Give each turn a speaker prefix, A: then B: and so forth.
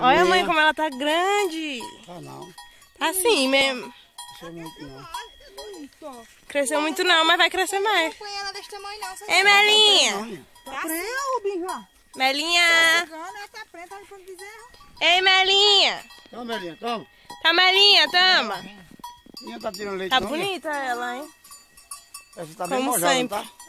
A: Olha a mãe como ela tá grande.
B: Tá não.
A: Tá assim mesmo.
B: Cresceu muito não.
A: Cresceu muito não, mas vai crescer mais.
C: Põe ela desse tamanho não.
A: Ei, Melinha.
C: Tá preta, o tá bicho.
A: Melinha.
C: Tá. tá
A: Ei, Melinha.
B: Toma, Melinha, toma.
A: Tá, Melinha, tama.
B: Minha tá tirando leite
A: Tá bonita ela, hein?
B: Essa tá bem
A: Como
B: mojada, tá?
A: sempre.
B: tá?